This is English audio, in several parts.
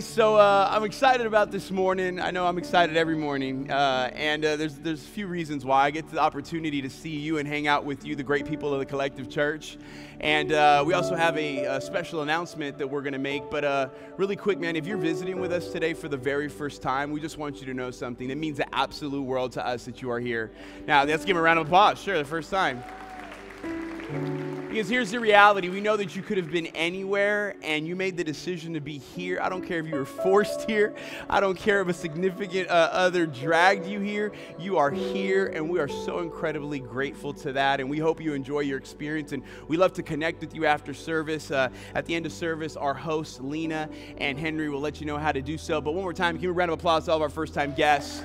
So uh, I'm excited about this morning. I know I'm excited every morning, uh, and uh, there's there's a few reasons why I get the opportunity to see you and hang out with you, the great people of the Collective Church. And uh, we also have a, a, special announcement that we're going to make. But uh, really quick, man, if you're visiting with us today for the very first time, we just want you to know something. It means the absolute world to us that you are here. Now, let's give him a round of applause. Sure, the first time. Because here's the reality we know that you could have been anywhere and you made the decision to be here. I don't care if you were forced here, I don't care if a significant uh, other dragged you here. You are here, and we are so incredibly grateful to that. And we hope you enjoy your experience. And we love to connect with you after service. Uh, at the end of service, our hosts, Lena and Henry, will let you know how to do so. But one more time, give a round of applause to all of our first time guests.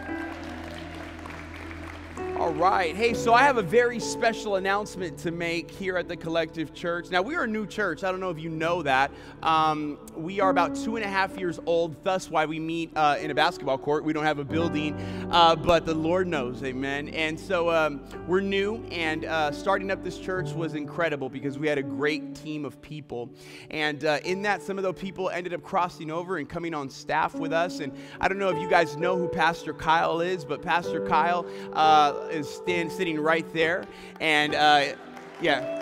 All right. Hey, so I have a very special announcement to make here at the Collective Church. Now, we are a new church. I don't know if you know that. Um, we are about two and a half years old, thus, why we meet uh, in a basketball court. We don't have a building, uh, but the Lord knows. Amen. And so um, we're new, and uh, starting up this church was incredible because we had a great team of people. And uh, in that, some of those people ended up crossing over and coming on staff with us. And I don't know if you guys know who Pastor Kyle is, but Pastor Kyle uh, is stand, sitting right there. And uh, yeah.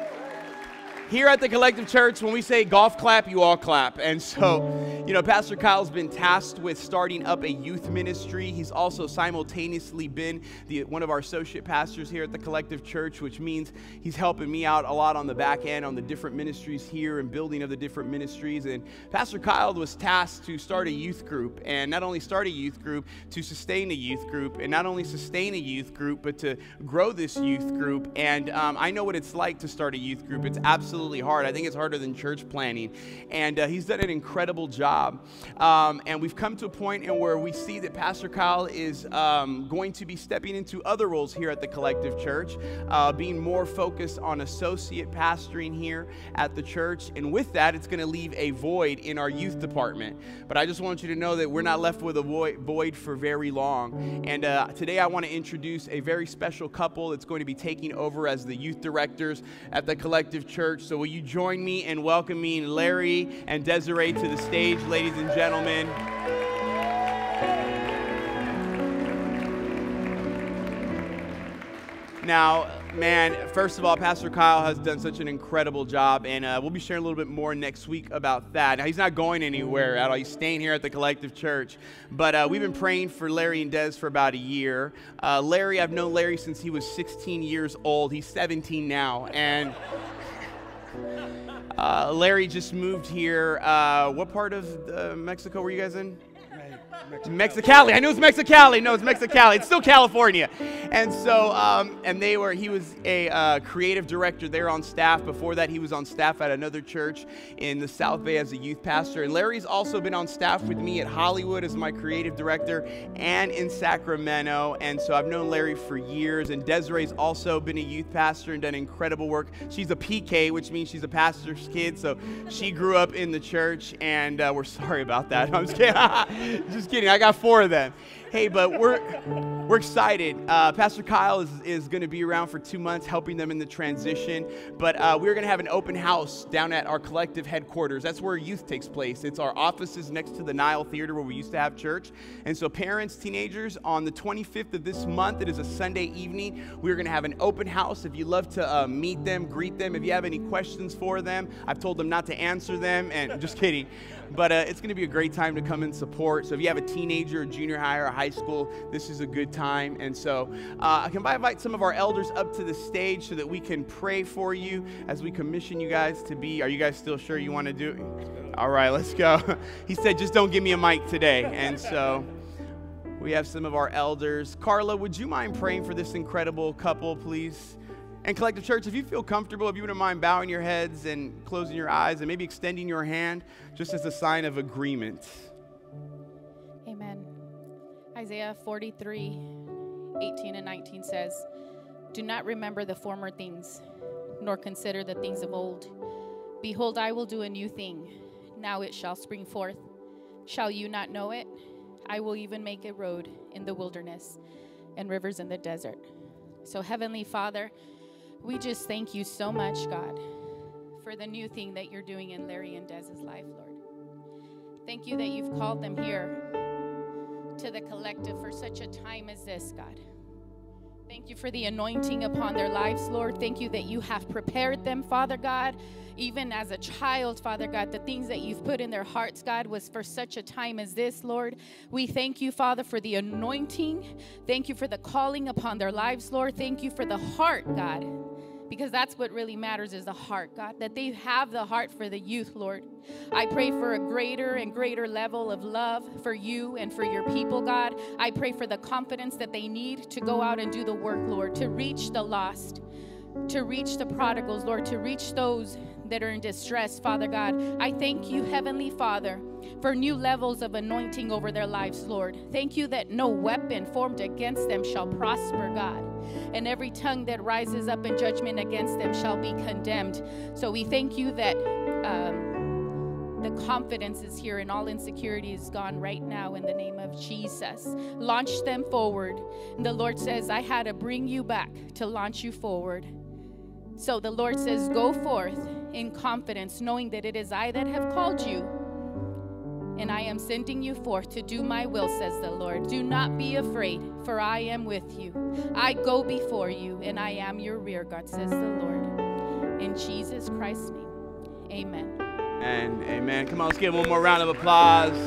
Here at the Collective Church, when we say golf clap, you all clap. And so, you know, Pastor Kyle's been tasked with starting up a youth ministry. He's also simultaneously been the, one of our associate pastors here at the Collective Church, which means he's helping me out a lot on the back end on the different ministries here and building of the different ministries. And Pastor Kyle was tasked to start a youth group, and not only start a youth group, to sustain a youth group, and not only sustain a youth group, but to grow this youth group. And um, I know what it's like to start a youth group. It's absolutely absolutely hard. I think it's harder than church planning. And uh, he's done an incredible job. Um, and we've come to a point in where we see that Pastor Kyle is um, going to be stepping into other roles here at the Collective Church, uh, being more focused on associate pastoring here at the church. And with that, it's going to leave a void in our youth department. But I just want you to know that we're not left with a void for very long. And uh, today I want to introduce a very special couple that's going to be taking over as the youth directors at the Collective Church. So, will you join me in welcoming Larry and Desiree to the stage, ladies and gentlemen? Now, man, first of all, Pastor Kyle has done such an incredible job, and uh, we'll be sharing a little bit more next week about that. Now, he's not going anywhere at all. He's staying here at the Collective Church. But uh, we've been praying for Larry and Des for about a year. Uh, Larry, I've known Larry since he was 16 years old. He's 17 now, and uh, Larry just moved here. Uh, what part of uh, Mexico were you guys in? Mexicali. I knew it was Mexicali. No, it's Mexicali. It's still California. And so, um, and they were, he was a uh, creative director there on staff. Before that, he was on staff at another church in the South Bay as a youth pastor. And Larry's also been on staff with me at Hollywood as my creative director and in Sacramento. And so I've known Larry for years. And Desiree's also been a youth pastor and done incredible work. She's a PK, which means she's a pastor's kid. So she grew up in the church. And uh, we're sorry about that. I'm just kidding. just kidding. I got four of them. Hey, but we're we're excited. Uh, Pastor Kyle is, is going to be around for two months helping them in the transition. But uh, we're going to have an open house down at our collective headquarters. That's where youth takes place. It's our offices next to the Nile Theater where we used to have church. And so, parents, teenagers, on the 25th of this month, it is a Sunday evening, we're going to have an open house. If you love to uh, meet them, greet them, if you have any questions for them, I've told them not to answer them, and just kidding. But uh, it's going to be a great time to come and support. So if you have a teenager, junior high, or high school, this is a good time. And so uh, I can invite some of our elders up to the stage so that we can pray for you as we commission you guys to be. Are you guys still sure you want to do it? All right, let's go. he said, just don't give me a mic today. And so. We have some of our elders. Carla, would you mind praying for this incredible couple, please? And Collective Church, if you feel comfortable, if you wouldn't mind bowing your heads and closing your eyes and maybe extending your hand just as a sign of agreement. Isaiah 43 18 and 19 says, Do not remember the former things, nor consider the things of old. Behold, I will do a new thing. Now it shall spring forth. Shall you not know it? I will even make a road in the wilderness and rivers in the desert. So, Heavenly Father, we just thank you so much, God, for the new thing that you're doing in Larry and Dez's life, Lord. Thank you that you've called them here to the collective for such a time as this, God. Thank you for the anointing upon their lives, Lord. Thank you that you have prepared them, Father God. Even as a child, Father God, the things that you've put in their hearts, God, was for such a time as this, Lord. We thank you, Father, for the anointing. Thank you for the calling upon their lives, Lord. Thank you for the heart, God because that's what really matters is the heart, God, that they have the heart for the youth, Lord. I pray for a greater and greater level of love for you and for your people, God. I pray for the confidence that they need to go out and do the work, Lord, to reach the lost, to reach the prodigals, Lord, to reach those that are in distress, Father God. I thank you, Heavenly Father, for new levels of anointing over their lives, Lord. Thank you that no weapon formed against them shall prosper, God. And every tongue that rises up in judgment against them shall be condemned. So we thank you that. Um, the confidence is here and all insecurity is gone right now in the name of Jesus. Launch them forward. And the Lord says, I had to bring you back to launch you forward. So the Lord says, Go forth in confidence, knowing that it is I that have called you. And I am sending you forth to do my will, says the Lord. Do not be afraid, for I am with you. I go before you, and I am your rear guard, says the Lord. In Jesus Christ's name, amen. And amen. Come on, let's give one more round of applause.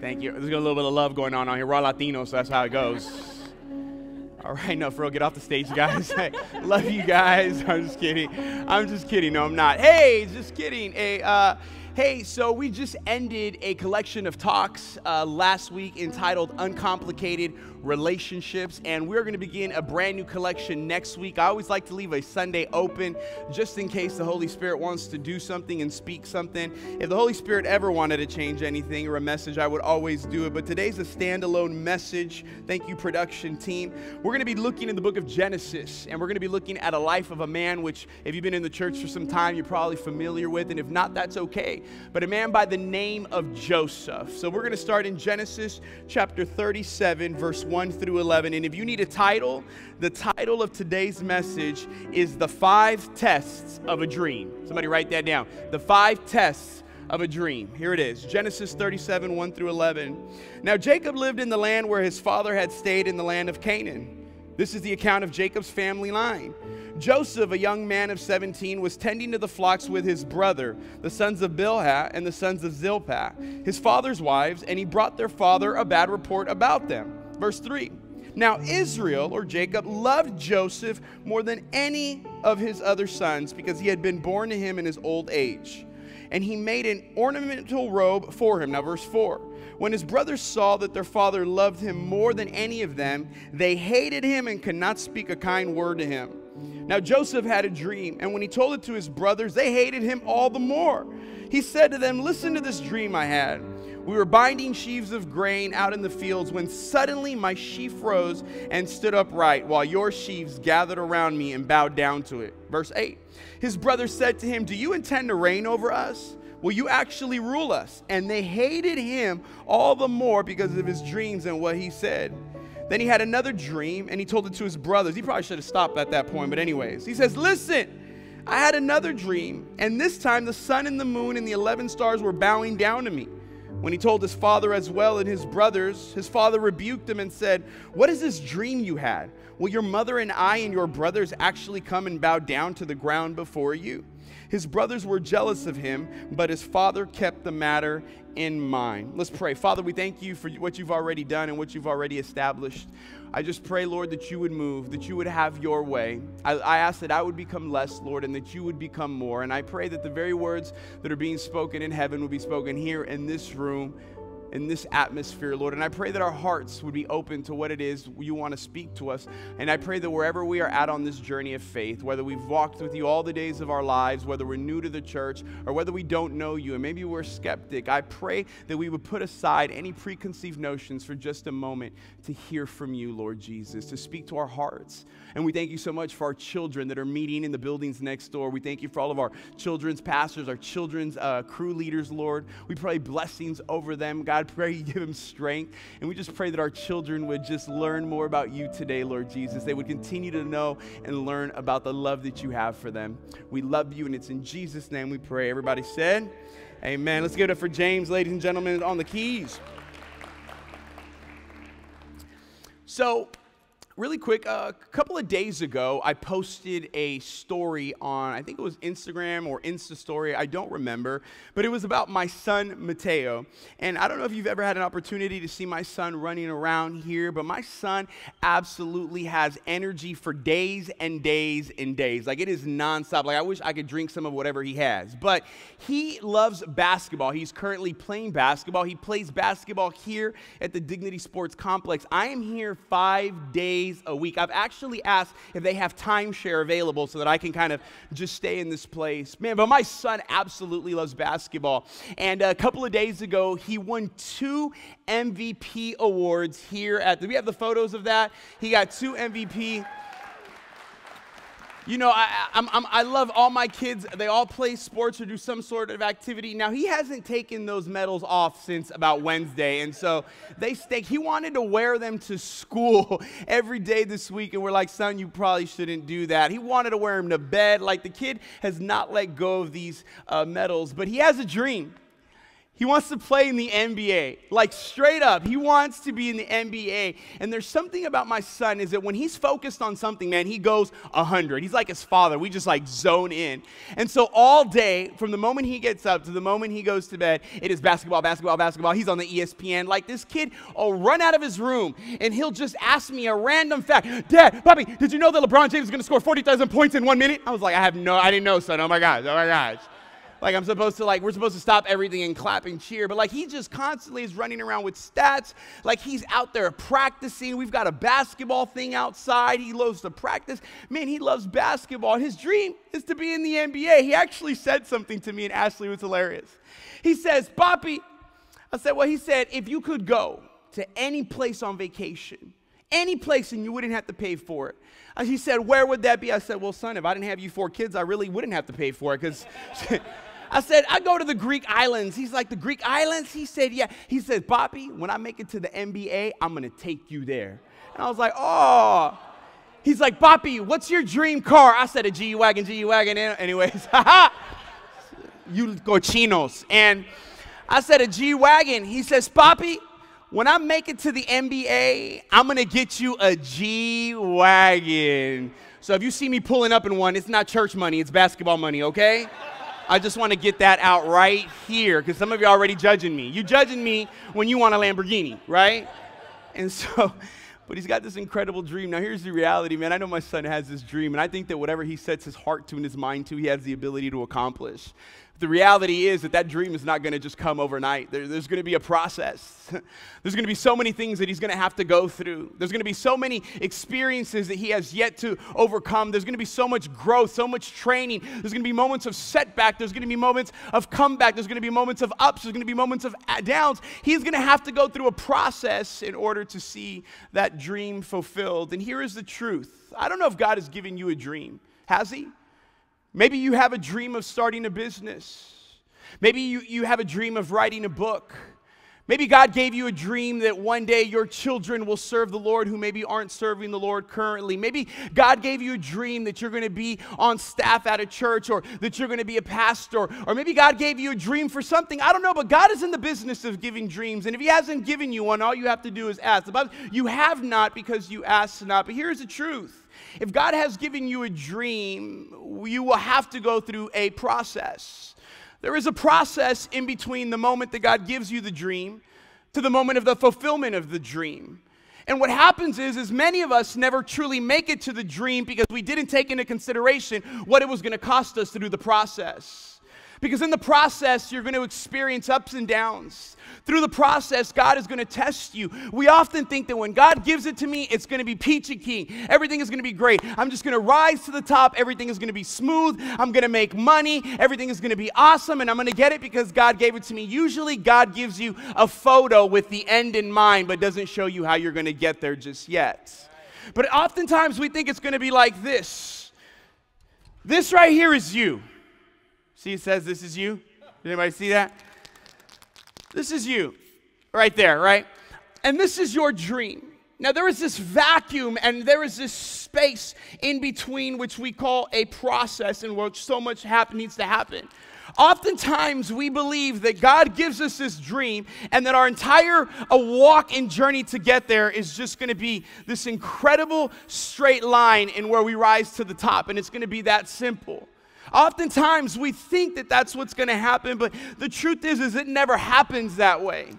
Thank you. There's a little bit of love going on out here. We're all Latinos, so that's how it goes. All right, no, for real, get off the stage, guys. love you guys. I'm just kidding. I'm just kidding. No, I'm not. Hey, just kidding. Hey, uh, Hey, so we just ended a collection of talks uh, last week entitled Uncomplicated relationships. And we're going to begin a brand new collection next week. I always like to leave a Sunday open just in case the Holy Spirit wants to do something and speak something. If the Holy Spirit ever wanted to change anything or a message, I would always do it. But today's a standalone message. Thank you, production team. We're going to be looking in the book of Genesis, and we're going to be looking at a life of a man, which, if you've been in the church for some time, you're probably familiar with. And if not, that's okay. But a man by the name of Joseph. So we're going to start in Genesis chapter 37, verse 1 through 11. And if you need a title, the title of today's message is The Five Tests of a Dream. Somebody write that down. The Five Tests of a Dream. Here it is Genesis 37, 1 through 11. Now Jacob lived in the land where his father had stayed in the land of Canaan. This is the account of Jacob's family line. Joseph, a young man of 17, was tending to the flocks with his brother, the sons of Bilhah and the sons of Zilpah, his father's wives, and he brought their father a bad report about them. Verse 3 Now Israel, or Jacob, loved Joseph more than any of his other sons because he had been born to him in his old age. And he made an ornamental robe for him. Now, verse 4 When his brothers saw that their father loved him more than any of them, they hated him and could not speak a kind word to him. Now Joseph had a dream, and when he told it to his brothers, they hated him all the more. He said to them, Listen to this dream I had. We were binding sheaves of grain out in the fields when suddenly my sheaf rose and stood upright, while your sheaves gathered around me and bowed down to it. Verse 8 His brothers said to him, Do you intend to reign over us? Will you actually rule us? And they hated him all the more because of his dreams and what he said. Then he had another dream and he told it to his brothers. He probably should have stopped at that point, but, anyways, he says, Listen, I had another dream, and this time the sun and the moon and the 11 stars were bowing down to me. When he told his father as well and his brothers, his father rebuked him and said, What is this dream you had? Will your mother and I and your brothers actually come and bow down to the ground before you? His brothers were jealous of him, but his father kept the matter in mind. Let's pray. Father, we thank you for what you've already done and what you've already established. I just pray, Lord, that you would move, that you would have your way. I, I, ask that I would become less, Lord, and that you would become more. And I pray that the very words that are being spoken in heaven will be spoken here in this room in this atmosphere, Lord. And I pray that our hearts would be open to what it is you want to speak to us. And I pray that wherever we are at on this journey of faith, whether we've walked with you all the days of our lives, whether we're new to the church, or whether we don't know you, and maybe we're skeptic, I pray that we would put aside any preconceived notions for just a moment to hear from you, Lord Jesus, to speak to our hearts. And we thank you so much for our children that are meeting in the buildings next door. We thank you for all of our children's pastors, our children's uh, crew leaders, Lord. We pray blessings over them, God God, pray you give them strength. And we just pray that our children would just learn more about you today, Lord Jesus. They would continue to know and learn about the love that you have for them. We love you, and it's in Jesus' name we pray. Everybody said, Amen. Let's give it up for James, ladies and gentlemen, on the keys. So, really quick, uh, a couple of days ago, I posted a story on, I think it was Instagram or Insta story, I don't remember, but it was about my son, Mateo. And I don't know if you've ever had an opportunity to see my son running around here, but my son absolutely has energy for days and days and days. Like it is nonstop. Like I wish I could drink some of whatever he has. But he loves basketball. He's currently playing basketball. He plays basketball here at the Dignity Sports Complex. I am here five days days a week. I've actually asked if they have timeshare available so that I can kind of just stay in this place. Man, but my son absolutely loves basketball. And a couple of days ago, he won two MVP awards here at the, we have the photos of that. He got two MVP you know, I, I'm, I'm, i love all my kids. They all play sports or do some sort of activity. Now, he hasn't taken those medals off since about Wednesday. And so they stay. He wanted to wear them to school every day this week. And we're like, son, you probably shouldn't do that. He wanted to wear them to bed. Like the kid has not let go of these uh, medals, but he has a dream. He wants to play in the NBA. Like straight up, he wants to be in the NBA. And there's something about my son is that when he's focused on something, man, he goes 100. He's like his father. We just like zone in. And so all day, from the moment he gets up to the moment he goes to bed, it is basketball, basketball, basketball. He's on the ESPN. Like this kid will run out of his room and he'll just ask me a random fact. Dad, Bobby, did you know that LeBron James is going to score 40,000 points in one minute? I was like, I have no, I didn't know, son. Oh my gosh, oh my gosh like I'm supposed to like we're supposed to stop everything and clap and cheer, but like he just constantly is running around with stats. Like he's out there practicing. We've got a basketball thing outside. He loves to practice. Man, he loves basketball. His dream is to be in the NBA. He actually said something to me and Ashley was hilarious. He says, "Poppy," I said, "Well, he said if you could go to any place on vacation." any place and you wouldn't have to pay for it. And he said, Where would that be? I said, Well, son, if I didn't have you four kids, I really wouldn't have to pay for it because I said, I go to the Greek islands. He's like, The Greek islands? He said, Yeah. He said, Bobby, when I make it to the NBA, I'm going to take you there. And I was like, Oh. He's like, Poppy, what's your dream car? I said, A G Wagon, G Wagon. Eh, anyways, you cochinos. And I said, A G Wagon. He says, Poppy, when I make it to the NBA, I'm going to get you a G Wagon. So if you see me pulling up in one, it's not church money, it's basketball money, okay? I just want to get that out right here because some of you are already judging me. You judging me when you want a Lamborghini, right? And so, but he's got this incredible dream. Now, here's the reality, man. I know my son has this dream, and I think that whatever he sets his heart to and his mind to, he has the ability to accomplish the reality is that that dream is not going to just come overnight. There, there's going to be a process. there's going to be so many things that he's going to have to go through. There's going to be so many experiences that he has yet to overcome. There's going to be so much growth, so much training. There's going to be moments of setback. There's going to be moments of comeback. There's going to be moments of ups. There's going to be moments of downs. He's going to have to go through a process in order to see that dream fulfilled. And here is the truth I don't know if God has given you a dream. Has he? Maybe you have a dream of starting a business. Maybe you, you have a dream of writing a book. Maybe God gave you a dream that one day your children will serve the Lord who maybe aren't serving the Lord currently. Maybe God gave you a dream that you're going to be on staff at a church or that you're going to be a pastor. Or maybe God gave you a dream for something. I don't know, but God is in the business of giving dreams. And if He hasn't given you one, all you have to do is ask. The Bible, you have not because you ask not. But here's the truth if God has given you a dream, you will have to go through a process. There is a process in between the moment that God gives you the dream to the moment of the fulfillment of the dream. And what happens is, is many of us never truly make it to the dream because we didn't take into consideration what it was going to cost us to do the process. Because in the process, you're going to experience ups and downs. Through the process, God is going to test you. We often think that when God gives it to me, it's going to be peachy keen. Everything is going to be great. I'm just going to rise to the top. Everything is going to be smooth. I'm going to make money. Everything is going to be awesome. And I'm going to get it because God gave it to me. Usually, God gives you a photo with the end in mind, but doesn't show you how you're going to get there just yet. But oftentimes, we think it's going to be like this. This right here is you. See, it says this is you. Did anybody see that? This is you. right there, right? And this is your dream. Now, there is this vacuum and there is this space in between which we call a process in which so much happen, needs to happen. Oftentimes, we believe that God gives us this dream and that our entire a walk and journey to get there is just going to be this incredible straight line in where we rise to the top, and it's going to be that simple. Oftentimes, we think that that's what's going to happen, but the truth is, is it never happens that way.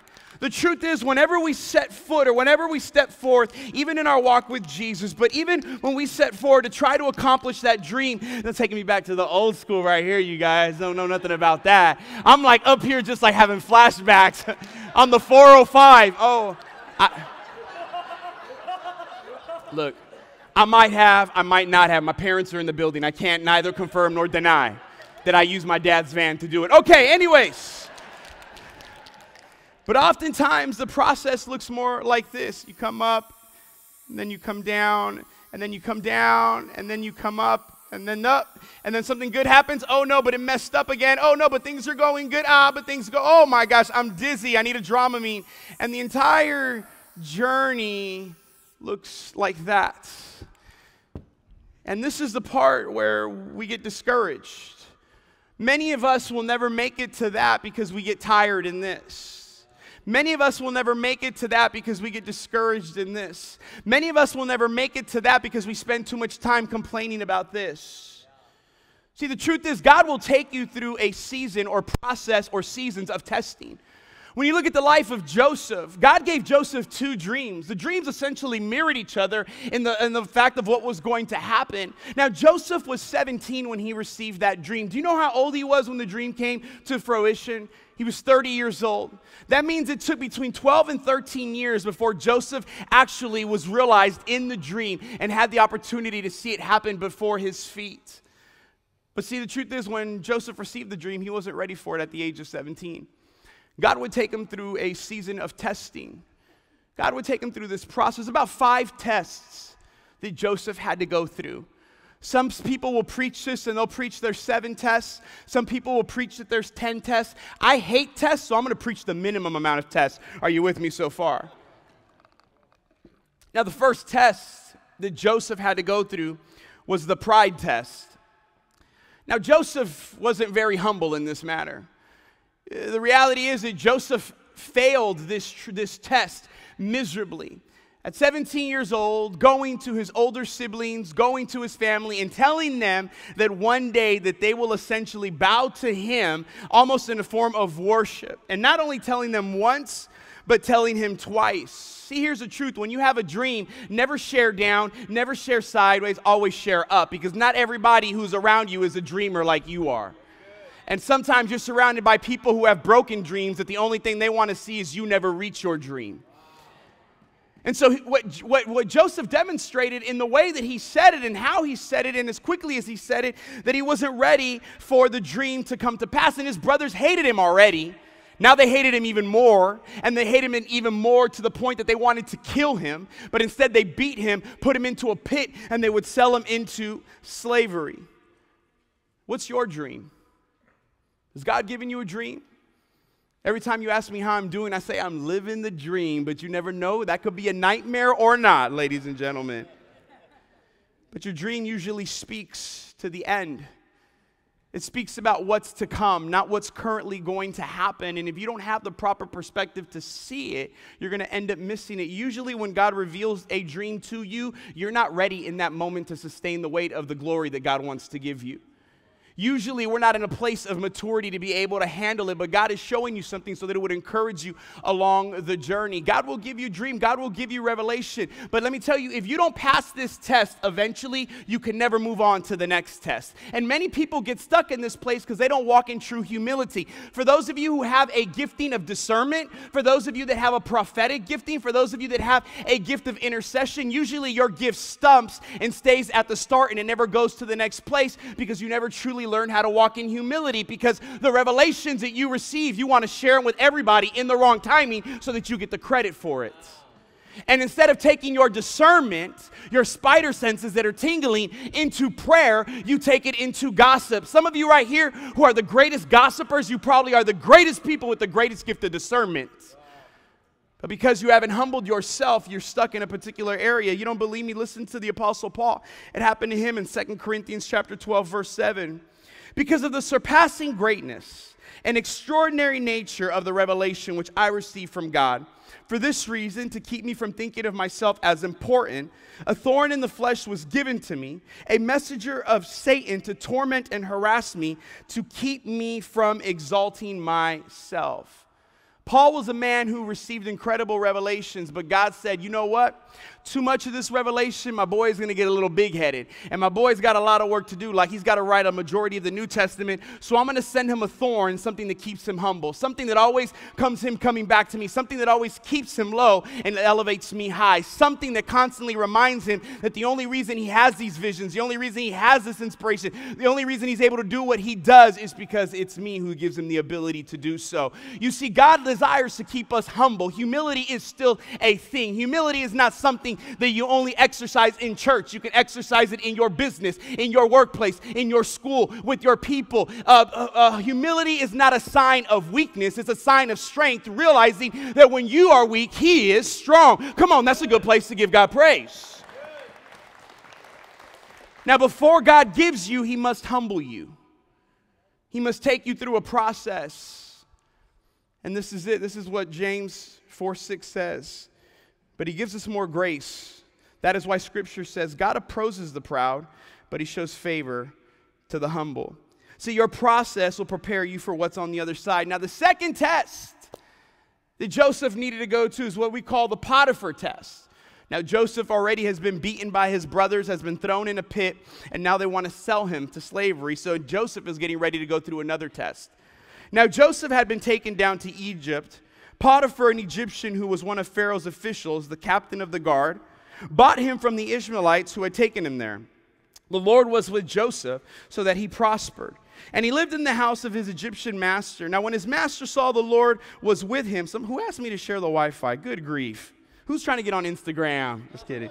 The truth is, whenever we set foot or whenever we step forth, even in our walk with Jesus, but even when we set forward to try to accomplish that dream, that's taking me back to the old school right here, you guys. Don't know nothing about that. I'm like up here just like having flashbacks on the 405. Oh, I, look, I might have, I might not have. My parents are in the building. I can't neither confirm nor deny that I use my dad's van to do it. Okay, anyways. But oftentimes the process looks more like this you come up, and then you come down, and then you come down, and then you come up, and then up, and then something good happens. Oh no, but it messed up again. Oh no, but things are going good. Ah, but things go, oh my gosh, I'm dizzy. I need a dramamine. And the entire journey looks like that. And this is the part where we get discouraged. Many of us will never make it to that because we get tired in this. Many of us will never make it to that because we get discouraged in this. Many of us will never make it to that because we spend too much time complaining about this. See, the truth is, God will take you through a season or process or seasons of testing. When you look at the life of Joseph, God gave Joseph two dreams. The dreams essentially mirrored each other in the, in the fact of what was going to happen. Now, Joseph was 17 when he received that dream. Do you know how old he was when the dream came to fruition? He was 30 years old. That means it took between 12 and 13 years before Joseph actually was realized in the dream and had the opportunity to see it happen before his feet. But see, the truth is, when Joseph received the dream, he wasn't ready for it at the age of 17. God would take him through a season of testing. God would take him through this process, about five tests that Joseph had to go through. Some people will preach this and they'll preach there's seven tests. Some people will preach that there's 10 tests. I hate tests, so I'm going to preach the minimum amount of tests. Are you with me so far? Now, the first test that Joseph had to go through was the pride test. Now, Joseph wasn't very humble in this matter. The reality is that Joseph failed this, this test miserably. At 17 years old, going to his older siblings, going to his family, and telling them that one day that they will essentially bow to him almost in a form of worship. And not only telling them once, but telling him twice. See, here's the truth. When you have a dream, never share down, never share sideways, always share up, because not everybody who's around you is a dreamer like you are. And sometimes you're surrounded by people who have broken dreams that the only thing they want to see is you never reach your dream. And so, what, what, what, Joseph demonstrated in the way that he said it and how he said it, and as quickly as he said it, that he wasn't ready for the dream to come to pass. And his brothers hated him already. Now they hated him even more, and they hated him even more to the point that they wanted to kill him. But instead, they beat him, put him into a pit, and they would sell him into slavery. What's your dream? Has God given you a dream? Every time you ask me how I'm doing, I say I'm living the dream, but you never know. That could be a nightmare or not, ladies and gentlemen. But your dream usually speaks to the end. It speaks about what's to come, not what's currently going to happen. And if you don't have the proper perspective to see it, you're going to end up missing it. Usually, when God reveals a dream to you, you're not ready in that moment to sustain the weight of the glory that God wants to give you. Usually, we're not in a place of maturity to be able to handle it, but God is showing you something so that it would encourage you along the journey. God will give you dream, God will give you revelation. But let me tell you, if you don't pass this test, eventually you can never move on to the next test. And many people get stuck in this place because they don't walk in true humility. For those of you who have a gifting of discernment, for those of you that have a prophetic gifting, for those of you that have a gift of intercession, usually your gift stumps and stays at the start and it never goes to the next place because you never truly learn how to walk in humility because the revelations that you receive, you want to share them with everybody in the wrong timing so that you get the credit for it. And instead of taking your discernment, your spider senses that are tingling into prayer, you take it into gossip. Some of you right here who are the greatest gossipers, you probably are the greatest people with the greatest gift of discernment. But because you haven't humbled yourself, you're stuck in a particular area. You don't believe me? Listen to the apostle Paul. It happened to him in 2 Corinthians chapter 12 verse 7. Because of the surpassing greatness and extraordinary nature of the revelation which I received from God, for this reason, to keep me from thinking of myself as important, a thorn in the flesh was given to me, a messenger of Satan to torment and harass me, to keep me from exalting myself. Paul was a man who received incredible revelations, but God said, You know what? Too much of this revelation, my boy is going to get a little big headed. And my boy's got a lot of work to do. Like he's got to write a majority of the New Testament. So I'm going to send him a thorn, something that keeps him humble, something that always comes him coming back to me, something that always keeps him low and elevates me high, something that constantly reminds him that the only reason he has these visions, the only reason he has this inspiration, the only reason he's able to do what he does is because it's me who gives him the ability to do so. You see, God desires to keep us humble. Humility is still a thing. Humility is not something something that you only exercise in church. You can exercise it in your business, in your workplace, in your school, with your people. Uh, uh, uh, humility is not a sign of weakness, it's a sign of strength, realizing that when you are weak, He is strong. Come on, that's a good place to give God praise. Now, before God gives you, He must humble you. He must take you through a process. And this is it. This is what James 4 6 says but he gives us more grace. That is why scripture says God opposes the proud, but he shows favor to the humble. See, your process will prepare you for what's on the other side. Now, the second test that Joseph needed to go to is what we call the Potiphar test. Now, Joseph already has been beaten by his brothers, has been thrown in a pit, and now they want to sell him to slavery. So, Joseph is getting ready to go through another test. Now, Joseph had been taken down to Egypt Potiphar, an Egyptian who was one of Pharaoh's officials, the captain of the guard, bought him from the Ishmaelites who had taken him there. The Lord was with Joseph so that he prospered. And he lived in the house of his Egyptian master. Now, when his master saw the Lord was with him, some, who asked me to share the Wi Fi? Good grief. Who's trying to get on Instagram? Just kidding.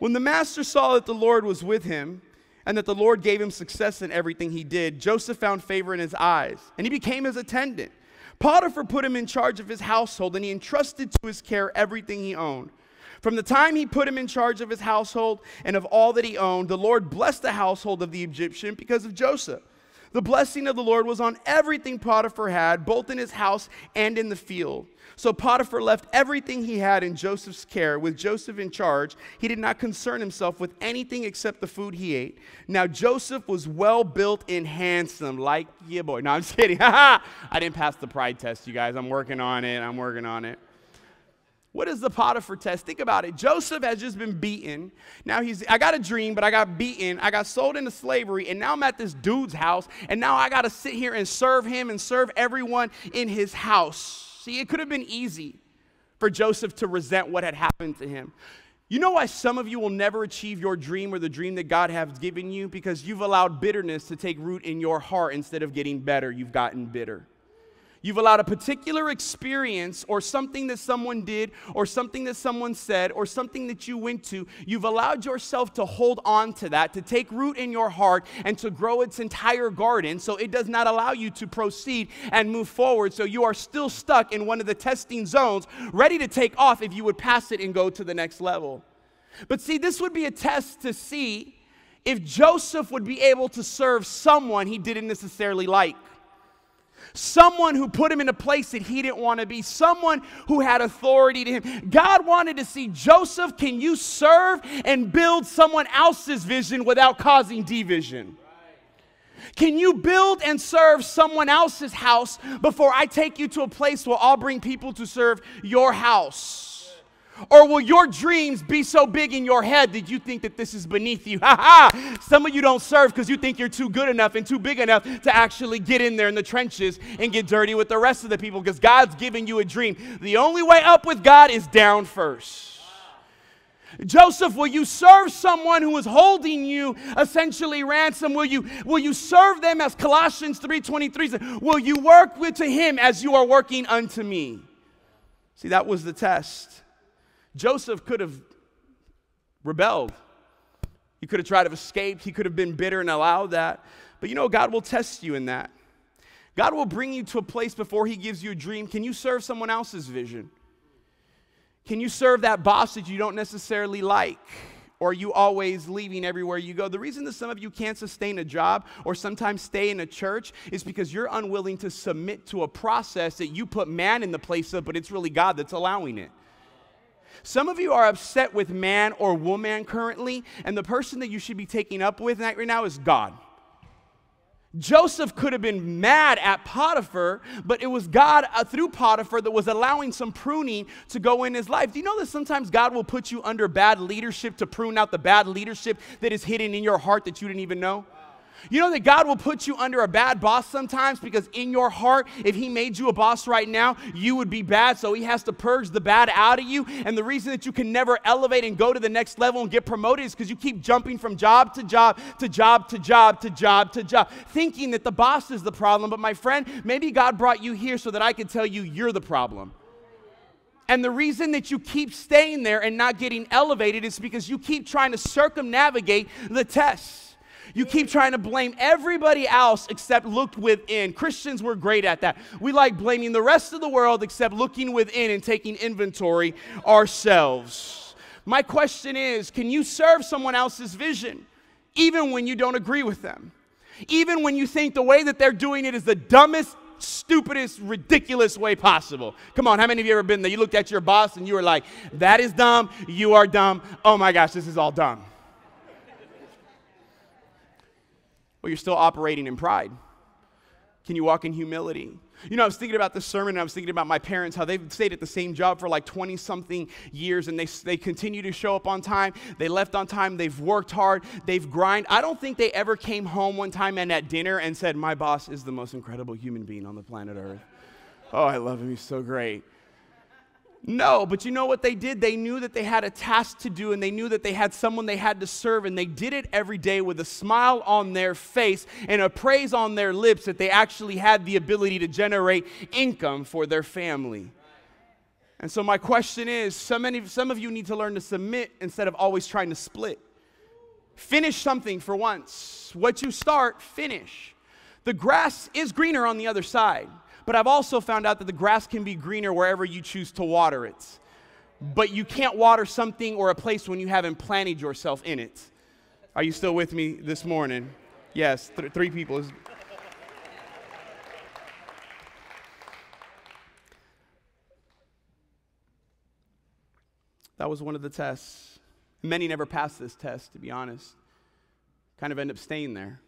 When the master saw that the Lord was with him and that the Lord gave him success in everything he did, Joseph found favor in his eyes, and he became his attendant. Potiphar put him in charge of his household and he entrusted to his care everything he owned. From the time he put him in charge of his household and of all that he owned, the Lord blessed the household of the Egyptian because of Joseph. The blessing of the Lord was on everything Potiphar had, both in his house and in the field. So Potiphar left everything he had in Joseph's care, with Joseph in charge. He did not concern himself with anything except the food he ate. Now Joseph was well built and handsome, like yeah, boy. No, I'm just kidding. I didn't pass the pride test, you guys. I'm working on it. I'm working on it. What is the Potiphar test? Think about it. Joseph has just been beaten. Now he's, I got a dream, but I got beaten. I got sold into slavery, and now I'm at this dude's house, and now I got to sit here and serve him and serve everyone in his house. See, it could have been easy for Joseph to resent what had happened to him. You know why some of you will never achieve your dream or the dream that God has given you? Because you've allowed bitterness to take root in your heart instead of getting better, you've gotten bitter. You've allowed a particular experience or something that someone did or something that someone said or something that you went to. You've allowed yourself to hold on to that, to take root in your heart and to grow its entire garden. So it does not allow you to proceed and move forward. So you are still stuck in one of the testing zones, ready to take off if you would pass it and go to the next level. But see, this would be a test to see if Joseph would be able to serve someone he didn't necessarily like someone who put him in a place that he didn't want to be, someone who had authority to him. God wanted to see Joseph, can you serve and build someone else's vision without causing division? Can you build and serve someone else's house before I take you to a place where I'll bring people to serve your house? Or will your dreams be so big in your head that you think that this is beneath you? Ha ha! Some of you don't serve because you think you're too good enough and too big enough to actually get in there in the trenches and get dirty with the rest of the people because God's giving you a dream. The only way up with God is down first. Joseph, will you serve someone who is holding you essentially ransom? Will you, will you serve them as Colossians 3.23 says? Will you work with to him as you are working unto me? See, that was the test. Joseph could have rebelled. He could have tried to escape. He could have been bitter and allowed that. But you know, God will test you in that. God will bring you to a place before He gives you a dream. Can you serve someone else's vision? Can you serve that boss that you don't necessarily like? Or are you always leaving everywhere you go? The reason that some of you can't sustain a job or sometimes stay in a church is because you're unwilling to submit to a process that you put man in the place of, but it's really God that's allowing it. Some of you are upset with man or woman currently, and the person that you should be taking up with right now is God. Joseph could have been mad at Potiphar, but it was God uh, through Potiphar that was allowing some pruning to go in his life. Do you know that sometimes God will put you under bad leadership to prune out the bad leadership that is hidden in your heart that you didn't even know? You know that God will put you under a bad boss sometimes because in your heart, if He made you a boss right now, you would be bad. So He has to purge the bad out of you. And the reason that you can never elevate and go to the next level and get promoted is because you keep jumping from job to job to job to job to job to job, thinking that the boss is the problem. But my friend, maybe God brought you here so that I could tell you you're the problem. And the reason that you keep staying there and not getting elevated is because you keep trying to circumnavigate the tests. You keep trying to blame everybody else except look within. Christians were great at that. We like blaming the rest of the world except looking within and taking inventory ourselves. My question is can you serve someone else's vision even when you don't agree with them? Even when you think the way that they're doing it is the dumbest, stupidest, ridiculous way possible. Come on, how many of you ever been there? You looked at your boss and you were like, that is dumb, you are dumb, oh my gosh, this is all dumb. Well, you're still operating in pride. Can you walk in humility? You know, I was thinking about this sermon and I was thinking about my parents, how they've stayed at the same job for like 20 something years and they, they continue to show up on time. They left on time. They've worked hard. They've grind. I don't think they ever came home one time and at dinner and said, My boss is the most incredible human being on the planet Earth. Oh, I love him. He's so great. No, but you know what they did? They knew that they had a task to do and they knew that they had someone they had to serve, and they did it every day with a smile on their face and a praise on their lips that they actually had the ability to generate income for their family. And so, my question is so many, some of you need to learn to submit instead of always trying to split. Finish something for once. What you start, finish. The grass is greener on the other side. But I've also found out that the grass can be greener wherever you choose to water it. But you can't water something or a place when you haven't planted yourself in it. Are you still with me this morning? Yes, th- three people. That was one of the tests. Many never passed this test, to be honest. Kind of end up staying there.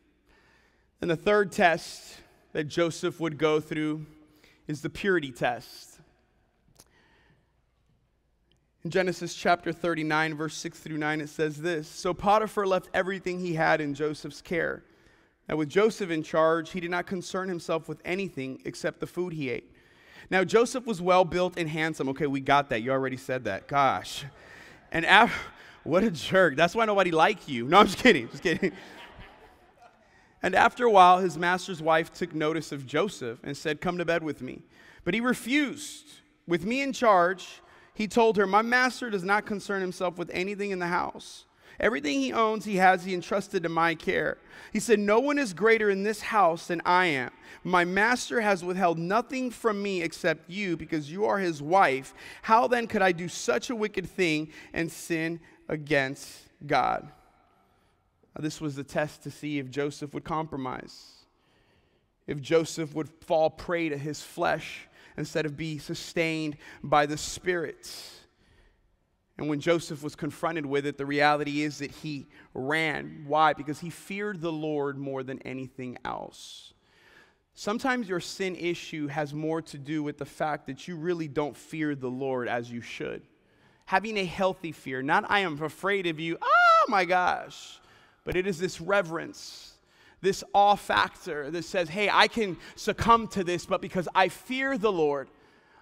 And the third test that Joseph would go through is the purity test. In Genesis chapter 39, verse 6 through 9, it says this So Potiphar left everything he had in Joseph's care. Now, with Joseph in charge, he did not concern himself with anything except the food he ate. Now, Joseph was well built and handsome. Okay, we got that. You already said that. Gosh. And after, what a jerk. That's why nobody liked you. No, I'm just kidding. Just kidding. And after a while, his master's wife took notice of Joseph and said, Come to bed with me. But he refused. With me in charge, he told her, My master does not concern himself with anything in the house. Everything he owns, he has he entrusted to my care. He said, No one is greater in this house than I am. My master has withheld nothing from me except you, because you are his wife. How then could I do such a wicked thing and sin against God? Uh, this was the test to see if Joseph would compromise, if Joseph would fall prey to his flesh instead of be sustained by the Spirit. And when Joseph was confronted with it, the reality is that he ran. Why? Because he feared the Lord more than anything else. Sometimes your sin issue has more to do with the fact that you really don't fear the Lord as you should. Having a healthy fear, not I am afraid of you, oh my gosh but it is this reverence, this awe factor that says, hey, I can succumb to this, but because I fear the Lord,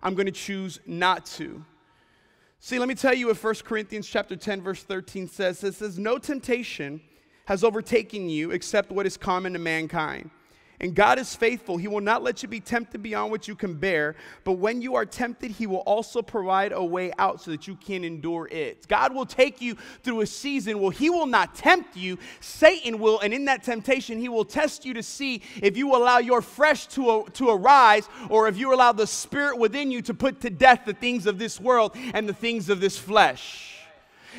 I'm going to choose not to. See, let me tell you what 1 Corinthians chapter 10 verse 13 says. It says, "No temptation has overtaken you except what is common to mankind. And God is faithful. He will not let you be tempted beyond what you can bear. But when you are tempted, He will also provide a way out so that you can endure it. God will take you through a season where He will not tempt you. Satan will. And in that temptation, He will test you to see if you allow your flesh to, to arise or if you allow the spirit within you to put to death the things of this world and the things of this flesh.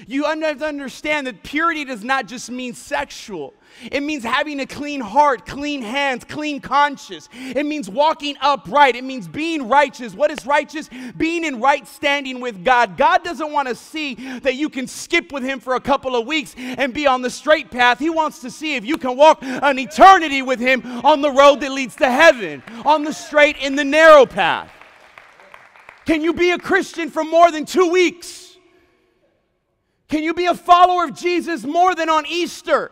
You have to understand that purity does not just mean sexual. It means having a clean heart, clean hands, clean conscience. It means walking upright. It means being righteous. What is righteous? Being in right standing with God. God doesn't want to see that you can skip with Him for a couple of weeks and be on the straight path. He wants to see if you can walk an eternity with Him on the road that leads to heaven, on the straight and the narrow path. Can you be a Christian for more than two weeks? Can you be a follower of Jesus more than on Easter?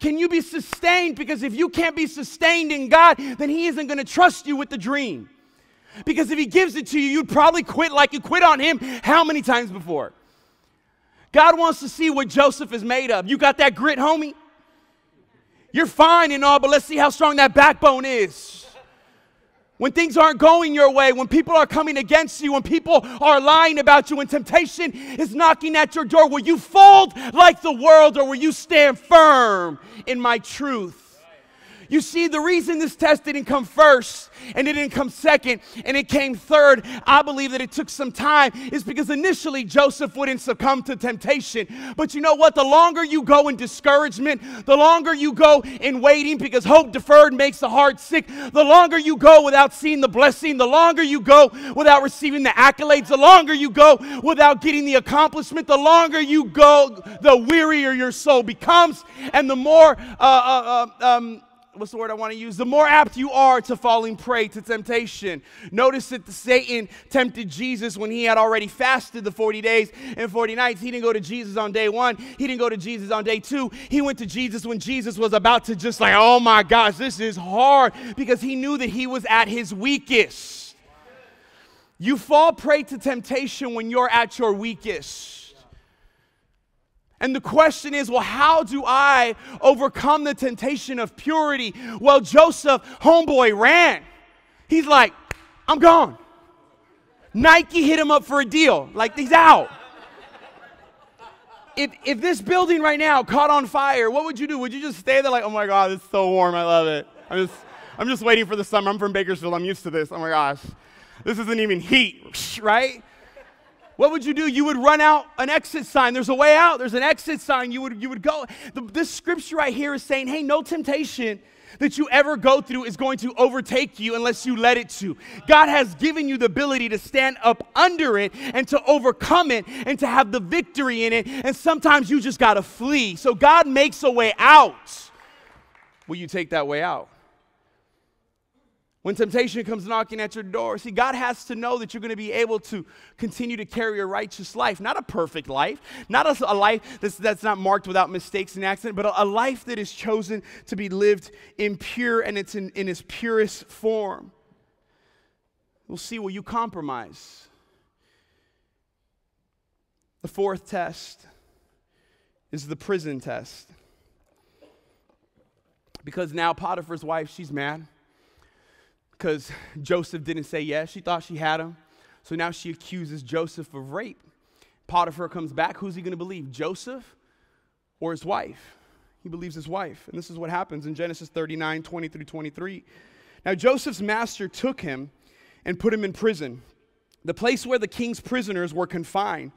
Can you be sustained? Because if you can't be sustained in God, then He isn't going to trust you with the dream. Because if He gives it to you, you'd probably quit like you quit on Him how many times before? God wants to see what Joseph is made of. You got that grit, homie? You're fine and all, but let's see how strong that backbone is when things aren't going your way, when people are coming against you, when people are lying about you, when temptation is knocking at your door, will you fold like the world or will you stand firm in my truth? You see, the reason this test didn't come first and it didn't come second and it came third, I believe that it took some time, is because initially Joseph wouldn't succumb to temptation. But you know what? The longer you go in discouragement, the longer you go in waiting, because hope deferred makes the heart sick, the longer you go without seeing the blessing, the longer you go without receiving the accolades, the longer you go without getting the accomplishment, the longer you go, the wearier your soul becomes, and the more uh, uh, uh um, what's the word I want to use? The more apt you are to falling prey to temptation. Notice that the Satan tempted Jesus when he had already fasted the 40 days and 40 nights. He didn't go to Jesus on day one, he didn't go to Jesus on day two. He went to Jesus when Jesus was about to just like, oh my gosh, this is hard because he knew that he was at his weakest. You fall prey to temptation when you're at your weakest. And the question is, well, how do I overcome the temptation of purity? Well, Joseph, homeboy, ran. He's like, I'm gone. Nike hit him up for a deal. Like, he's out. If, if this building right now caught on fire, what would you do? Would you just stay there like, oh my God, it's so warm. I love it. I'm just, I'm just waiting for the summer. I'm from Bakersfield. I'm used to this. Oh my gosh. This isn't even heat, right? What would you do? You would run out an exit sign. There's a way out. There's an exit sign. You would, you would go. The, this scripture right here is saying, hey, no temptation that you ever go through is going to overtake you unless you let it to. God has given you the ability to stand up under it and to overcome it and to have the victory in it. And sometimes you just got to flee. So God makes a way out. Will you take that way out? When temptation comes knocking at your door, see, God has to know that you're going to be able to continue to carry a righteous life, not a perfect life, not a, a life that's, that's not marked without mistakes and accident, but a, a, life that is chosen to be lived in pure and it's in, in its purest form. We'll see, will you compromise? The fourth test is the prison test. Because now Potiphar's wife, she's mad because Joseph didn't say yes. She thought she had him. So now she accuses Joseph of rape. Potiphar comes back. Who's he going to believe, Joseph or his wife? He believes his wife. And this is what happens in Genesis 39 20 through 23. Now, Joseph's master took him and put him in prison, the place where the king's prisoners were confined.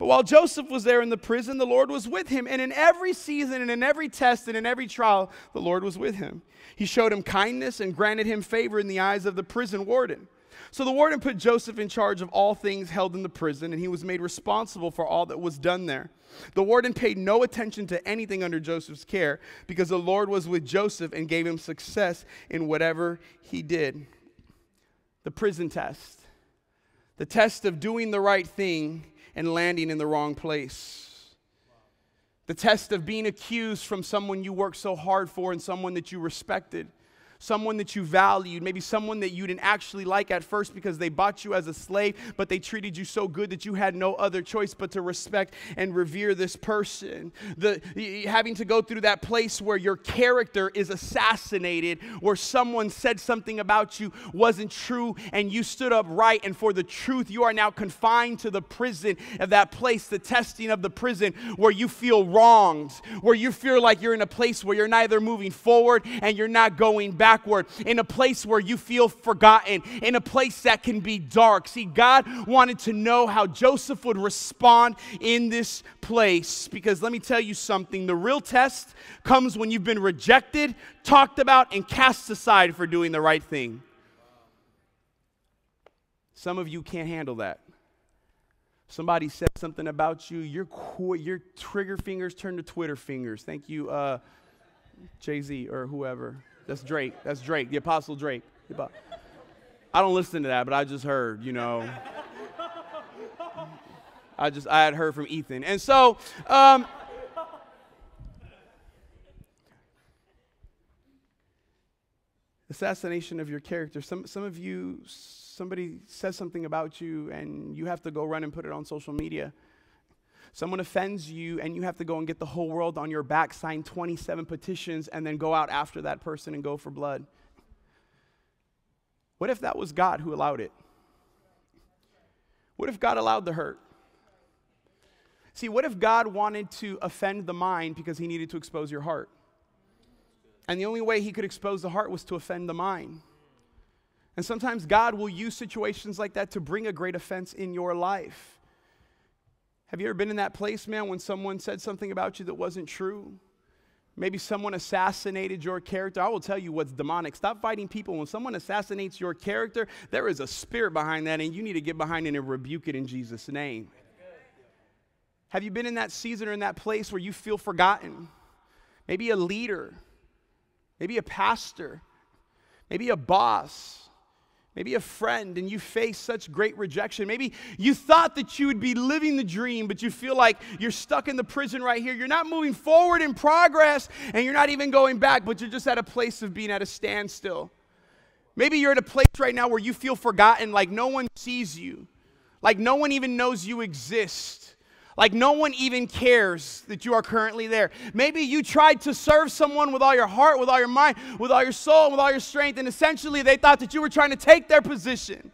But while Joseph was there in the prison, the Lord was with him. And in every season and in every test and in every trial, the Lord was with him. He showed him kindness and granted him favor in the eyes of the prison warden. So the warden put Joseph in charge of all things held in the prison, and he was made responsible for all that was done there. The warden paid no attention to anything under Joseph's care because the Lord was with Joseph and gave him success in whatever he did. The prison test, the test of doing the right thing and landing in the wrong place. The test of being accused from someone you worked so hard for and someone that you respected. Someone that you valued, maybe someone that you didn't actually like at first because they bought you as a slave, but they treated you so good that you had no other choice but to respect and revere this person. The having to go through that place where your character is assassinated, where someone said something about you wasn't true and you stood up right and for the truth, you are now confined to the prison of that place, the testing of the prison where you feel wronged, where you feel like you're in a place where you're neither moving forward and you're not going backward, in a place where you feel forgotten, in a place that can be dark. See, God wanted to know how Joseph would respond in this place because let me tell you something the real test comes when you've been rejected, talked about, and cast aside for doing the right thing. Some of you can't handle that. Somebody said something about you, your, your trigger fingers turn to Twitter fingers. Thank you, uh, Jay Z or whoever. That's Drake. That's Drake, the Apostle Drake. I don't listen to that, but I just heard, you know. I just, I had heard from Ethan. And so, um, assassination of your character. Some, some of you, somebody says something about you and you have to go run and put it on social media. Someone offends you and you have to go and get the whole world on your back, sign 27 petitions, and then go out after that person and go for blood. What if that was God who allowed it? What if God allowed the hurt? See, what if God wanted to offend the mind because he needed to expose your heart? And the only way he could expose the heart was to offend the mind. And sometimes God will use situations like that to bring a great offense in your life. Have you ever been in that place, man, when someone said something about you that wasn't true? Maybe someone assassinated your character. I will tell you what's demonic. Stop fighting people. When someone assassinates your character, there is a spirit behind that, and you need to get behind it and rebuke it in Jesus' name. Have you been in that season or in that place where you feel forgotten? Maybe a leader, maybe a pastor, maybe a boss, maybe a friend, and you face such great rejection. Maybe you thought that you would be living the dream, but you feel like you're stuck in the prison right here. You're not moving forward in progress, and you're not even going back, but you're just at a place of being at a standstill. Maybe you're at a place right now where you feel forgotten, like no one sees you, like no one even knows you exist. Like no one even cares that you are currently there. Maybe you tried to serve someone with all your heart, with all your mind, with all your soul, with all your strength, and essentially they thought that you were trying to take their position.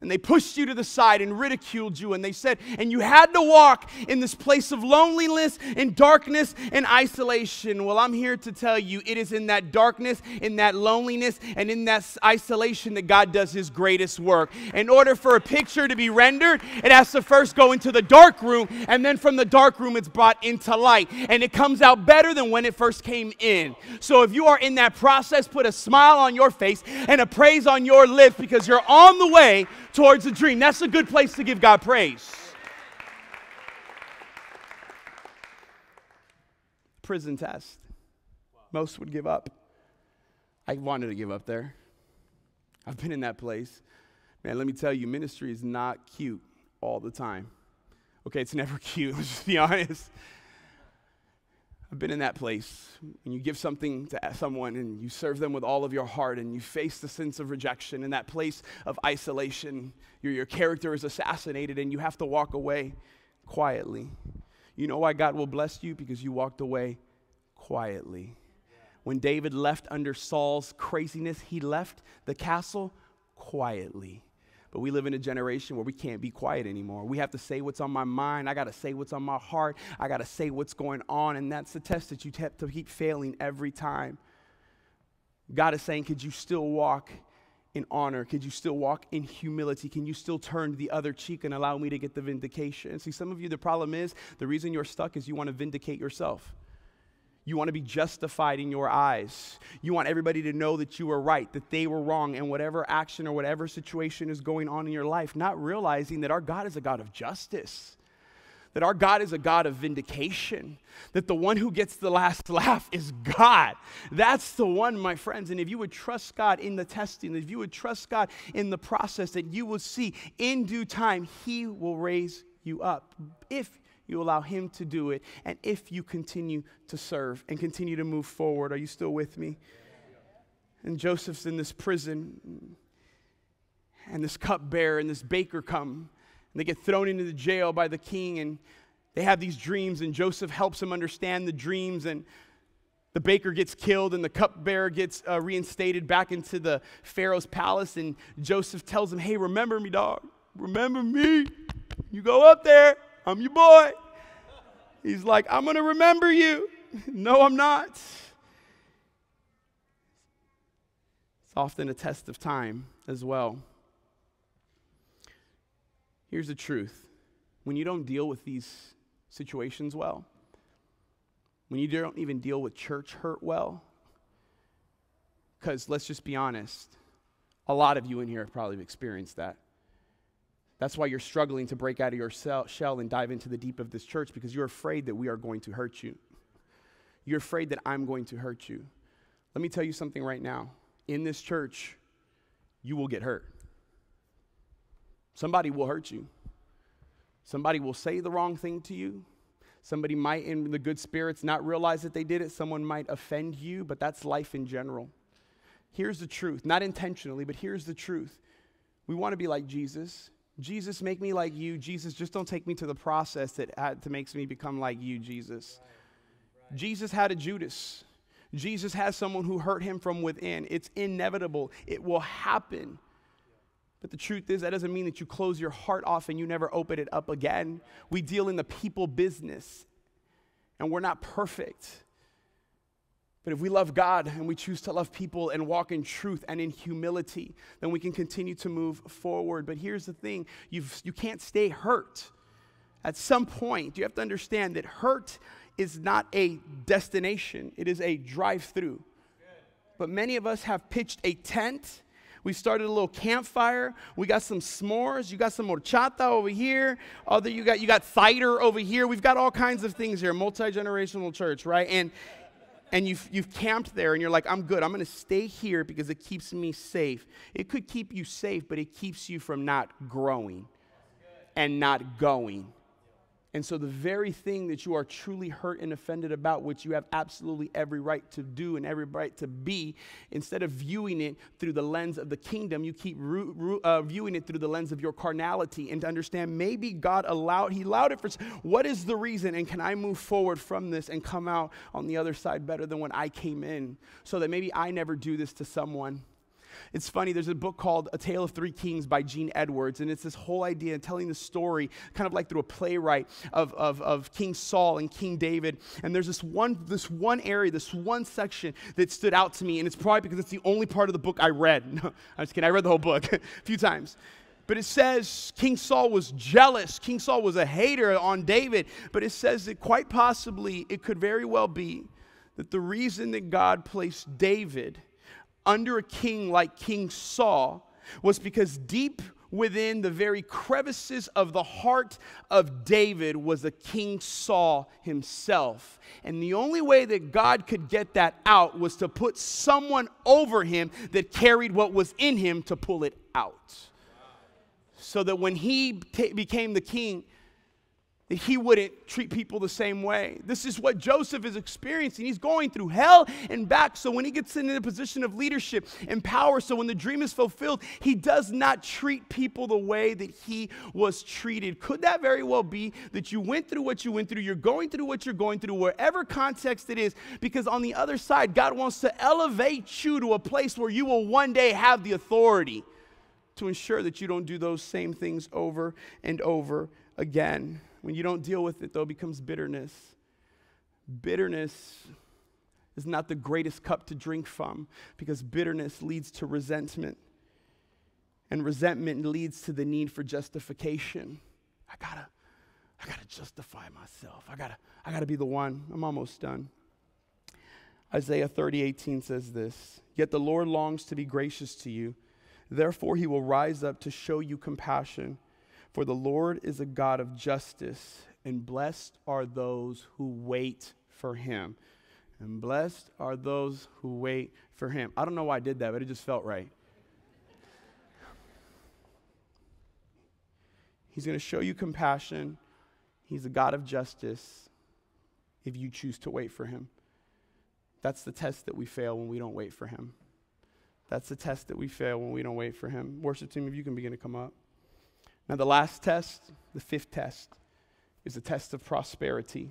And they pushed you to the side and ridiculed you. And they said, and you had to walk in this place of loneliness and darkness and isolation. Well, I'm here to tell you it is in that darkness, in that loneliness, and in that isolation that God does his greatest work. In order for a picture to be rendered, it has to first go into the dark room. And then from the dark room, it's brought into light. And it comes out better than when it first came in. So if you are in that process, put a smile on your face and a praise on your lips because you're on the way towards the dream. That's a good place to give God praise. Prison test. Most would give up. I wanted to give up there. I've been in that place. Man, let me tell you, ministry is not cute all the time. Okay, it's never cute, let's just be honest. I've been in that place when you give something to someone and you serve them with all of your heart and you face the sense of rejection in that place of isolation. Your, your character is assassinated and you have to walk away quietly. You know why God will bless you? Because you walked away quietly. When David left under Saul's craziness, he left the castle quietly. But we live in a generation where we can't be quiet anymore. We have to say what's on my mind. I got to say what's on my heart. I got to say what's going on. And that's the test that you have to keep failing every time. God is saying, could you still walk in honor? Could you still walk in humility? Can you still turn the other cheek and allow me to get the vindication? See, some of you, the problem is the reason you're stuck is you want to vindicate yourself. You want to be justified in your eyes. You want everybody to know that you were right, that they were wrong, and whatever action or whatever situation is going on in your life, not realizing that our God is a God of justice, that our God is a God of vindication, that the one who gets the last laugh is God. That's the one, my friends. And if you would trust God in the testing, if you would trust God in the process, that you will see in due time, He will raise you up. If you allow Him to do it, and if you continue to serve and continue to move forward. Are you still with me? And Joseph's in this prison, and this cupbearer and this baker come, and they get thrown into the jail by the king, and they have these dreams, and Joseph helps them understand the dreams, and the baker gets killed, and the cupbearer gets uh, reinstated back into the Pharaoh's palace, and Joseph tells him, Hey, remember me, dog. Remember me. You go up there, I'm your boy. He's like, I'm going to remember you. no, I'm not. It's often a test of time as well. Here's the truth when you don't deal with these situations well, when you don't even deal with church hurt well, because let's just be honest, a lot of you in here have probably experienced that. That's why you're struggling to break out of your shell and dive into the deep of this church because you're afraid that we are going to hurt you. You're afraid that I'm going to hurt you. Let me tell you something right now. In this church, you will get hurt. Somebody will hurt you. Somebody will say the wrong thing to you. Somebody might, in the good spirits, not realize that they did it. Someone might offend you, but that's life in general. Here's the truth, not intentionally, but here's the truth. We want to be like Jesus. Jesus, make me like you. Jesus, just don't take me to the process that to makes me become like you, Jesus. Jesus had a Judas. Jesus has someone who hurt him from within. It's inevitable. It will happen. But the truth is, that doesn't mean that you close your heart off and you never open it up again. We deal in the people business, and we're not perfect. But if we love God and we choose to love people and walk in truth and in humility, then we can continue to move forward. But here's the thing You've, you can't stay hurt. At some point, you have to understand that hurt is not a destination, it is a drive through. But many of us have pitched a tent. We started a little campfire. We got some s'mores. You got some horchata over here. Other you got you got cider over here. We've got all kinds of things here. Multi generational church, right? And and you've, you've camped there and you're like, I'm good. I'm going to stay here because it keeps me safe. It could keep you safe, but it keeps you from not growing and not going. And so, the very thing that you are truly hurt and offended about, which you have absolutely every right to do and every right to be, instead of viewing it through the lens of the kingdom, you keep ru- ru- uh, viewing it through the lens of your carnality and to understand maybe God allowed, He allowed it for. What is the reason? And can I move forward from this and come out on the other side better than when I came in? So that maybe I never do this to someone. It's funny, there's a book called A Tale of Three Kings by Gene Edwards, and it's this whole idea of telling the story, kind of like through a playwright of, of, of King Saul and King David. And there's this one, this one area, this one section that stood out to me, and it's probably because it's the only part of the book I read. No, I'm just kidding, I read the whole book a few times. But it says King Saul was jealous. King Saul was a hater on David. But it says that quite possibly it could very well be that the reason that God placed David under a king like King Saul was because deep within the very crevices of the heart of David was a King Saul himself. And the only way that God could get that out was to put someone over him that carried what was in him to pull it out. So that when he became the king, that he wouldn't treat people the same way. This is what Joseph is experiencing. He's going through hell and back. So when he gets in a position of leadership and power, so when the dream is fulfilled, he does not treat people the way that he was treated. Could that very well be that you went through what you went through, you're going through what you're going through, wherever context it is, because on the other side, God wants to elevate you to a place where you will one day have the authority to ensure that you don't do those same things over and over again. When you don't deal with it, though, it becomes bitterness. Bitterness is not the greatest cup to drink from because bitterness leads to resentment. And resentment leads to the need for justification. I gotta, I gotta justify myself. I gotta, I gotta be the one. I'm almost done. Isaiah 30, 18 says this Yet the Lord longs to be gracious to you. Therefore, he will rise up to show you compassion for the Lord is a God of justice, and blessed are those who wait for him. And blessed are those who wait for him. I don't know why I did that, but it just felt right. He's going to show you compassion. He's a God of justice if you choose to wait for him. That's the test that we fail when we don't wait for him. That's the test that we fail when we don't wait for Him. Worship team, if you can begin to come up. Now, the last test, the fifth test, is the test of prosperity.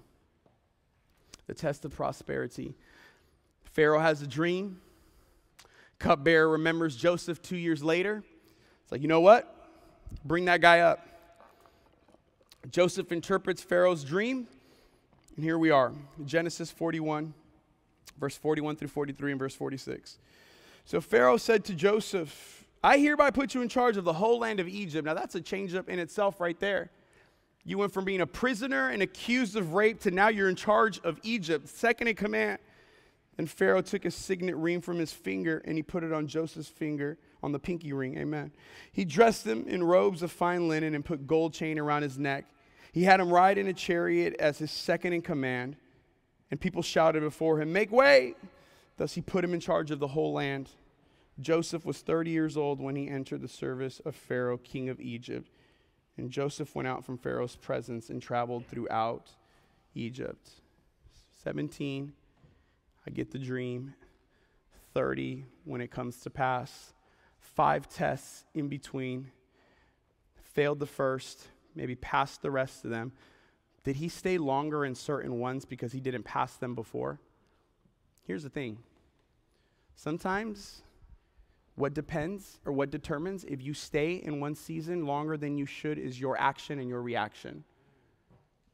The test of prosperity. Pharaoh has a dream. Cupbearer remembers Joseph two years later. It's like, you know what? Bring that guy up. Joseph interprets Pharaoh's dream, and here we are Genesis 41, verse 41 through 43, and verse 46. So Pharaoh said to Joseph, I hereby put you in charge of the whole land of Egypt. Now that's a change up in itself right there. You went from being a prisoner and accused of rape to now you're in charge of Egypt, second in command. And Pharaoh took a signet ring from his finger and he put it on Joseph's finger, on the pinky ring. Amen. He dressed him in robes of fine linen and put gold chain around his neck. He had him ride in a chariot as his second in command. And people shouted before him, Make way! Thus he put him in charge of the whole land. Joseph was 30 years old when he entered the service of Pharaoh, king of Egypt. And Joseph went out from Pharaoh's presence and traveled throughout Egypt. 17, I get the dream. 30, when it comes to pass. Five tests in between. Failed the first, maybe passed the rest of them. Did he stay longer in certain ones because he didn't pass them before? Here's the thing sometimes what depends or what determines if you stay in one season longer than you should is your action and your reaction.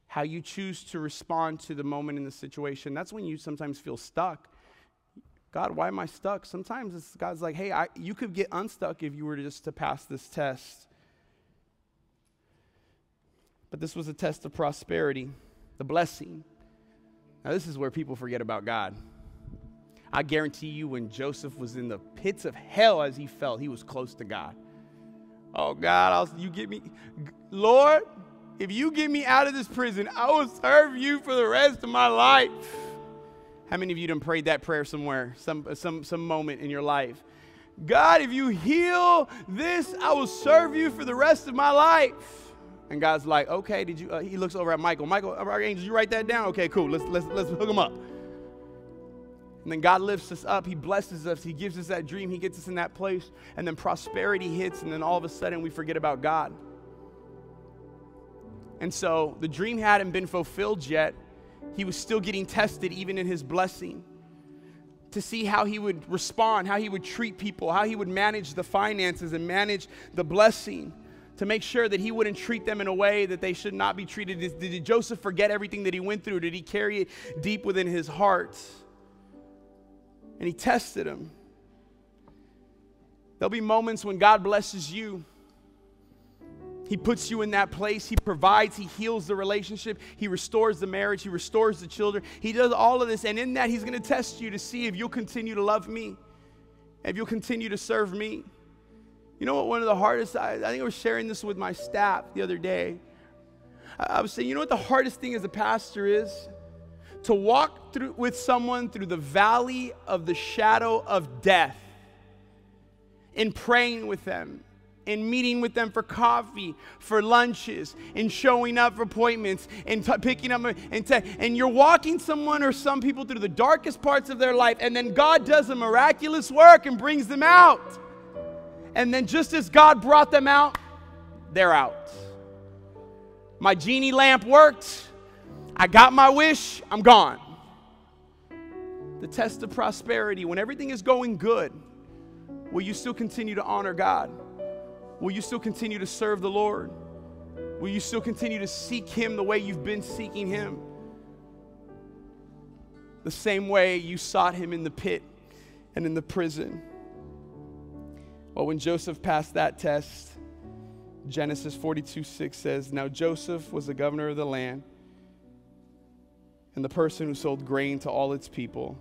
How you choose to respond to the moment in the situation. That's when you sometimes feel stuck. God, why am I stuck? Sometimes God's like, hey, I, you could get unstuck if you were just to pass this test. But this was a test of prosperity, the blessing. Now, this is where people forget about God. I guarantee you, when Joseph was in the pits of hell as he felt, he was close to God. Oh, God, I'll, you get me, Lord, if you get me out of this prison, I will serve you for the rest of my life. How many of you done prayed that prayer somewhere, some, some, some moment in your life? God, if you heal this, I will serve you for the rest of my life. And God's like, okay, did you? Uh, he looks over at Michael. Michael, Archangel, did you write that down? Okay, cool. Let's let's let's hook him up. And then God lifts us up. He blesses us. He gives us that dream. He gets us in that place. And then prosperity hits. And then all of a sudden we forget about God. And so the dream hadn't been fulfilled yet. He was still getting tested, even in his blessing, to see how he would respond, how he would treat people, how he would manage the finances and manage the blessing to make sure that he wouldn't treat them in a way that they should not be treated. Did, did Joseph forget everything that he went through? Did he carry it deep within his heart? And he tested him. There'll be moments when God blesses you. He puts you in that place. He provides. He heals the relationship. He restores the marriage. He restores the children. He does all of this. And in that, He's going to test you to see if you'll continue to love me, if you'll continue to serve me. You know what? One of the hardest, I, I think I was sharing this with my staff the other day. I, I was saying, you know what the hardest thing as a pastor is? To walk through with someone through the valley of the shadow of death in praying with them in meeting with them for coffee, for lunches, in showing up for appointments, and t- picking up, and, t- and you're walking someone or some people through the darkest parts of their life, and then God does a miraculous work and brings them out. And then just as God brought them out, they're out. My genie lamp worked. I got my wish, I'm gone. The test of prosperity, when everything is going good, will you still continue to honor God? Will you still continue to serve the Lord? Will you still continue to seek Him the way you've been seeking Him? The same way you sought Him in the pit and in the prison. Well, when Joseph passed that test, Genesis 42 6 says, Now Joseph was the governor of the land and the person who sold grain to all its people.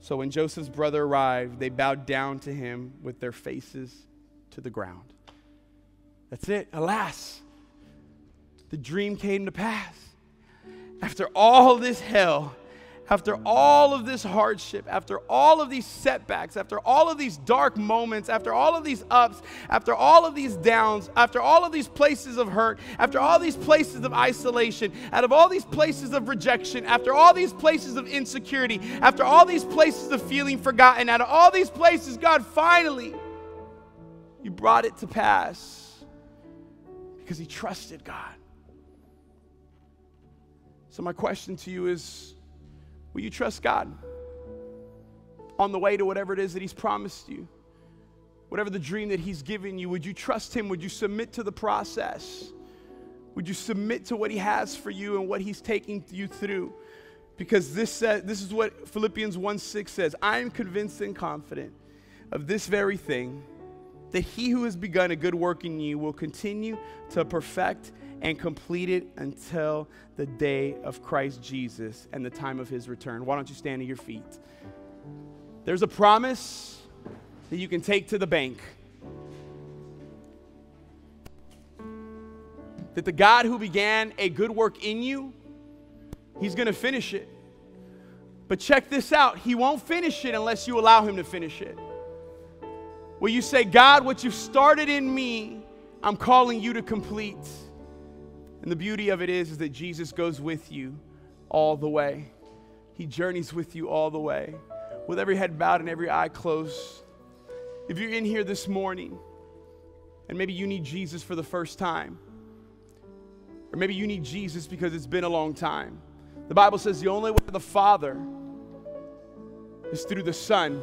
So when Joseph's brother arrived, they bowed down to him with their faces to the ground. That's it. Alas, the dream came to pass. After all this hell, after all of this hardship, after all of these setbacks, after all of these dark moments, after all of these ups, after all of these downs, after all of these places of hurt, after all these places of isolation, out of all these places of rejection, after all these places of insecurity, after all these places of feeling forgotten, out of all these places, God finally, you brought it to pass because He trusted God. So, my question to you is Will you trust God on the way to whatever it is that He's promised you? Whatever the dream that He's given you, would you trust Him? Would you submit to the process? Would you submit to what He has for you and what He's taking you through? Because this, uh, this is what Philippians 1 6 says I am convinced and confident of this very thing that He who has begun a good work in you will continue to perfect and complete it until the day of Christ Jesus and the time of his return. Why don't you stand to your feet? There's a promise that you can take to the bank. That the God who began a good work in you, he's going to finish it. But check this out He won't finish it unless you allow Him to finish it. Will you say, God, what you started in me, I'm calling you to complete. And the beauty of it is, is that Jesus goes with you all the way. He journeys with you all the way. With every head bowed and every eye closed. If you're in here this morning and maybe you need Jesus for the first time, or maybe you need Jesus because it's been a long time, the Bible says the only way to the Father is through the Son,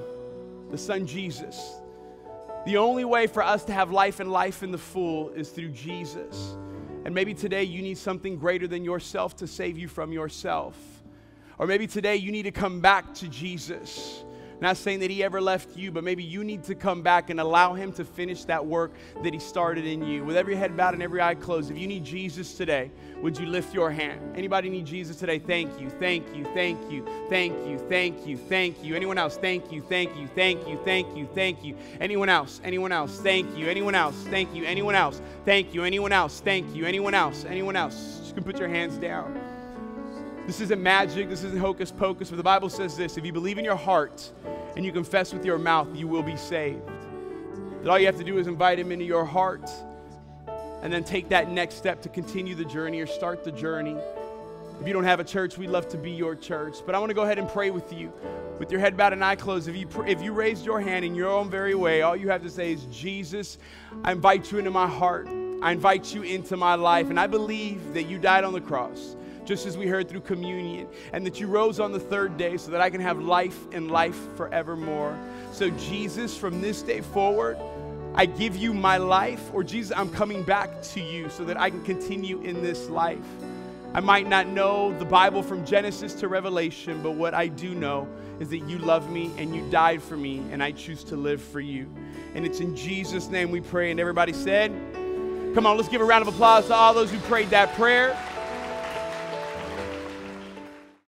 the Son Jesus. The only way for us to have life and life in the full is through Jesus. And maybe today you need something greater than yourself to save you from yourself. Or maybe today you need to come back to Jesus. Not saying that he ever left you, but maybe you need to come back and allow him to finish that work that he started in you. With every head bowed and every eye closed, if you need Jesus today, would you lift your hand? Anybody need Jesus today? Thank you, thank you, thank you, thank you, thank you, thank you. Anyone else? Thank you, thank you, thank you, thank you, thank you. Anyone else? Anyone else? Thank you. Anyone else? Thank you. Anyone else? Thank you. Anyone else? Thank you. Anyone else? Anyone else? Just can put your hands down. This isn't magic, this isn't hocus pocus, but the Bible says this if you believe in your heart and you confess with your mouth, you will be saved. That all you have to do is invite Him into your heart and then take that next step to continue the journey or start the journey. If you don't have a church, we'd love to be your church. But I want to go ahead and pray with you. With your head bowed and eye closed, if you, if you raised your hand in your own very way, all you have to say is, Jesus, I invite you into my heart. I invite you into my life. And I believe that you died on the cross just as we heard through communion, and that you rose on the third day so that I can have life and life forevermore. So, Jesus, from this day forward, I give you my life, or Jesus, I'm coming back to you so that I can continue in this life. I might not know the Bible from Genesis to Revelation, but what I do know is that you love me and you died for me, and I choose to live for you. And it's in Jesus' name we pray. And everybody said, Come on, let's give a round of applause to all those who prayed that prayer.